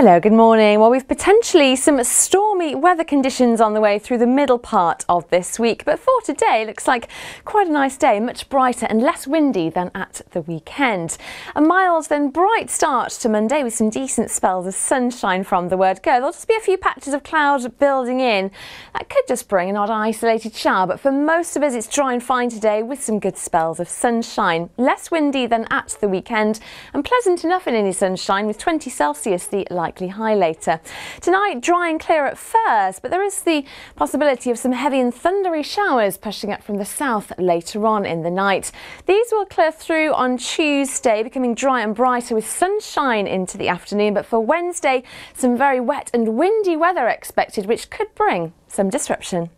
Hello, good morning. Well, we've potentially some stormy weather conditions on the way through the middle part of this week, but for today, looks like quite a nice day, much brighter and less windy than at the weekend. A mild then bright start to Monday with some decent spells of sunshine from the word go. There'll just be a few patches of cloud building in. That could just bring an odd isolated shower, but for most of us, it's dry and fine today with some good spells of sunshine. Less windy than at the weekend and pleasant enough in any sunshine with 20 Celsius the likely high later. Tonight, dry and clear at first, but there is the possibility of some heavy and thundery showers pushing up from the south later on in the night. These will clear through on Tuesday, becoming dry and brighter with sunshine into the afternoon. But for Wednesday, some very wet and windy weather expected, which could bring some disruption.